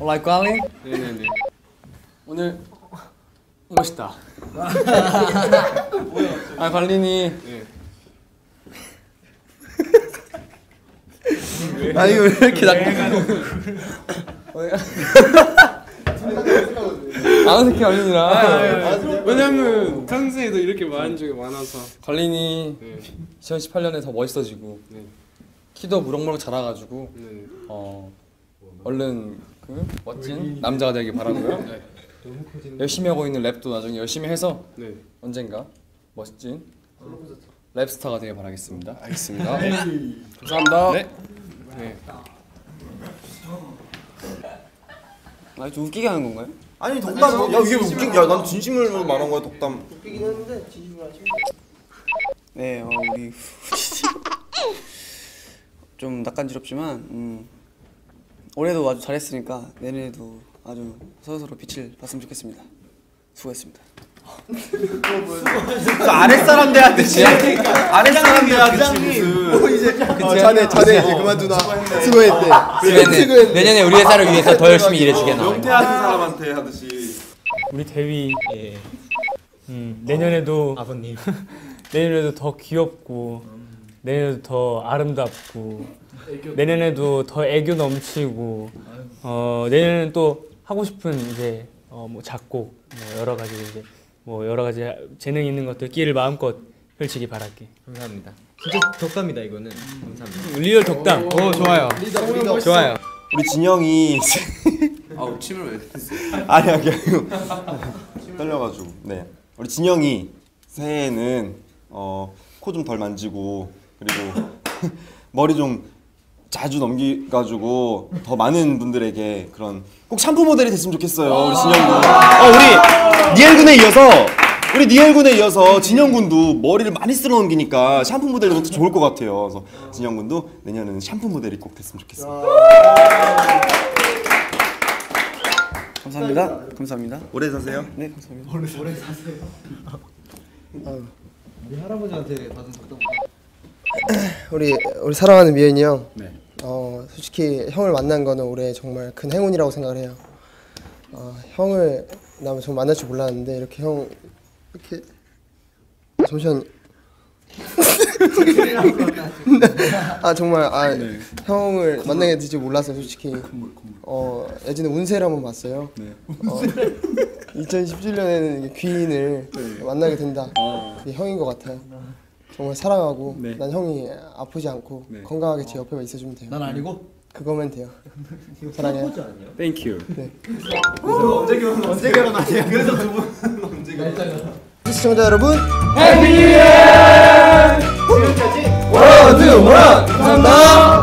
Alright, Quali. 네네네. 오늘 멋있다. 아, 관린이 네. 아니 왜 이렇게 자꾸 아무 새끼 관린이랑 왜냐면 평소에도 이렇게 말한 적이 많아서. 관린이 네. 2018년에 더 멋있어지고 네. 키도 무럭무럭 자라가지고 네. 어 얼른 그 멋진 남자가 되길 바라고요. 네. 열심히 하고 있는 랩도 나중에 열심히 해서 네. 언젠가 멋진 랩스타가 되길 바라겠습니다. 알겠습니다. 감사합니다. 네. 네. 아, 좀 웃기게 하는 건가요? 아니 덕담 야 이게 웃긴 야난 진심으로 말한 거야 덕담 네, 어, 우리 좀 낯간지럽지만 음, 올해도 아주 잘했으니까 내년에도 아주 서로서로 빛을 봤으면 좋겠습니다. 수고했습니다. 그 아랫사람들한테 아랫사람들한테 무슨. 어, 자네 자네 이제 그만두나. 수고했대. 내년에, 내년에 우리 회사를 위해서 더 열심히 일해주겠나. 명태하는 사람한테 하듯이. 우리 대휘. 음, 내년에도 아버님. 내년에도 더 귀엽고 내년에도 더 아름답고 내년에도 더 애교 넘치고 어 내년에는 또 하고 싶은 이제 어, 뭐 작곡 뭐 여러 가지 이제 뭐 여러 가지 재능 있는 것들 끼를 마음껏 펼치기 바랄게. 감사합니다. 진짜 덕담이다 이거는. 감사합니다. real 덕담. 오 좋아요. 좋아요. 우리 진영이 아우 침을 왜? 아니야 그냥 떨려가지고 네 우리 진영이 새해에는 어, 코 좀 덜 만지고 그리고 머리 좀 자주 넘기가지고 더 많은 분들에게 그런 꼭 샴푸 모델이 됐으면 좋겠어요 우리 진영 군. 어 우리 니엘 군에 이어서 우리 니엘 군에 이어서 진영 군도 머리를 많이 쓸어 넘기니까 샴푸 모델이 더 좋을 것 같아요. 그래서 진영 군도 내년에는 샴푸 모델이 꼭 됐으면 좋겠습니다. 감사합니다. 감사합니다. 오래 사세요. 네, 감사합니다. 우리 우리 사랑하는 미연이 형. 네. 어 솔직히 형을 만난 거는 올해 정말 큰 행운이라고 생각을 해요. 어 형을 나 정말 만날 줄 몰랐는데 이렇게 형 이렇게 잠시만. 아 정말 아 형을 만나게 될줄 몰랐어요 솔직히. 어 예전에 운세를 한번 봤어요. 어, 2017년에는 귀인을 만나게 된다. 이게 형인 것 같아요. 정말 사랑하고 난 형이 아프지 않고 건강하게 제 옆에만 있어주면 돼요. 난 아니고? 그거면 돼요. 사랑해요. Thank you. 시청자 여러분 원투 원 감사합니다